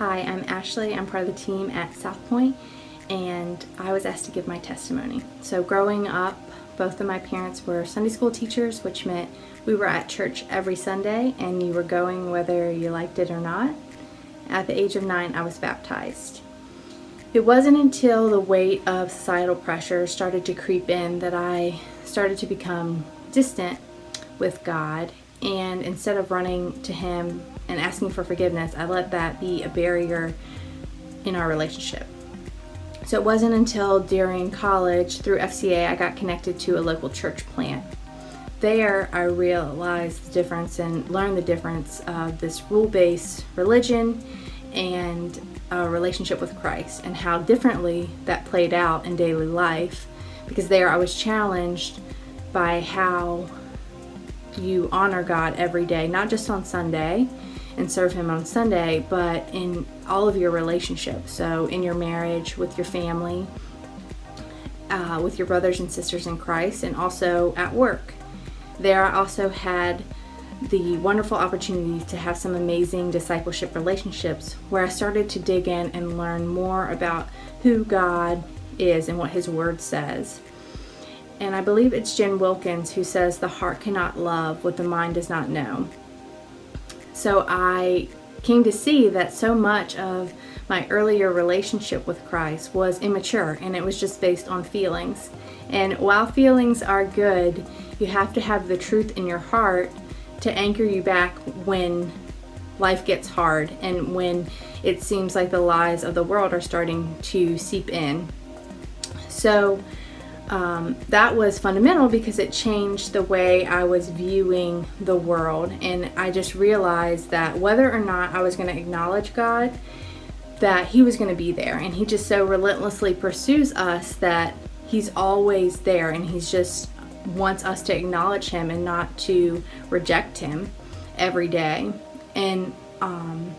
Hi, I'm Ashley. I'm part of the team at South Point, and I was asked to give my testimony. So, growing up, both of my parents were Sunday school teachers, which meant we were at church every Sunday and you were going whether you liked it or not. At the age of nine, I was baptized. It wasn't until the weight of societal pressure started to creep in that I started to become distant with God and instead of running to Him and asking for forgiveness, I let that be a barrier in our relationship. So it wasn't until during college through FCA I got connected to a local church plant. There I realized the difference and learned the difference of this rule based religion and a relationship with Christ and how differently that played out in daily life because there I was challenged by how you honor God every day, not just on Sunday and serve Him on Sunday, but in all of your relationships. So, in your marriage, with your family, uh, with your brothers and sisters in Christ, and also at work. There, I also had the wonderful opportunity to have some amazing discipleship relationships where I started to dig in and learn more about who God is and what His Word says. And I believe it's Jen Wilkins who says, The heart cannot love what the mind does not know. So I came to see that so much of my earlier relationship with Christ was immature and it was just based on feelings. And while feelings are good, you have to have the truth in your heart to anchor you back when life gets hard and when it seems like the lies of the world are starting to seep in. So, um, that was fundamental because it changed the way I was viewing the world. And I just realized that whether or not I was going to acknowledge God, that He was going to be there. And He just so relentlessly pursues us that He's always there and He's just wants us to acknowledge Him and not to reject Him every day. And um,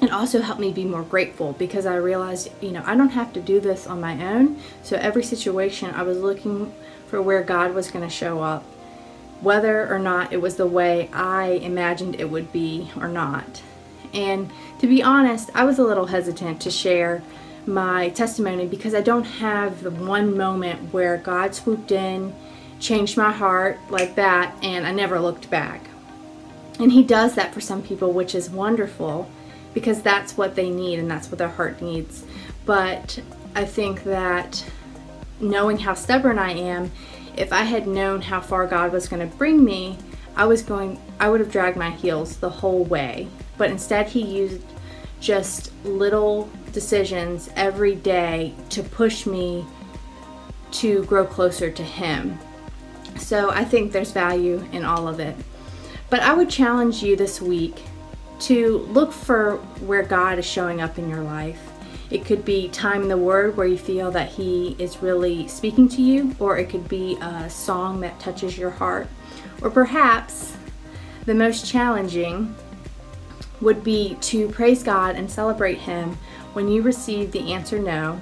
it also helped me be more grateful because I realized, you know, I don't have to do this on my own. So every situation, I was looking for where God was going to show up, whether or not it was the way I imagined it would be or not. And to be honest, I was a little hesitant to share my testimony because I don't have the one moment where God swooped in, changed my heart like that, and I never looked back. And He does that for some people, which is wonderful because that's what they need and that's what their heart needs. But I think that knowing how stubborn I am, if I had known how far God was going to bring me, I was going I would have dragged my heels the whole way. But instead he used just little decisions every day to push me to grow closer to him. So I think there's value in all of it. But I would challenge you this week to look for where God is showing up in your life. It could be time in the Word where you feel that He is really speaking to you, or it could be a song that touches your heart, or perhaps the most challenging would be to praise God and celebrate Him when you receive the answer no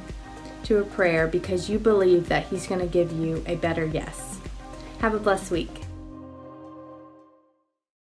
to a prayer because you believe that He's going to give you a better yes. Have a blessed week.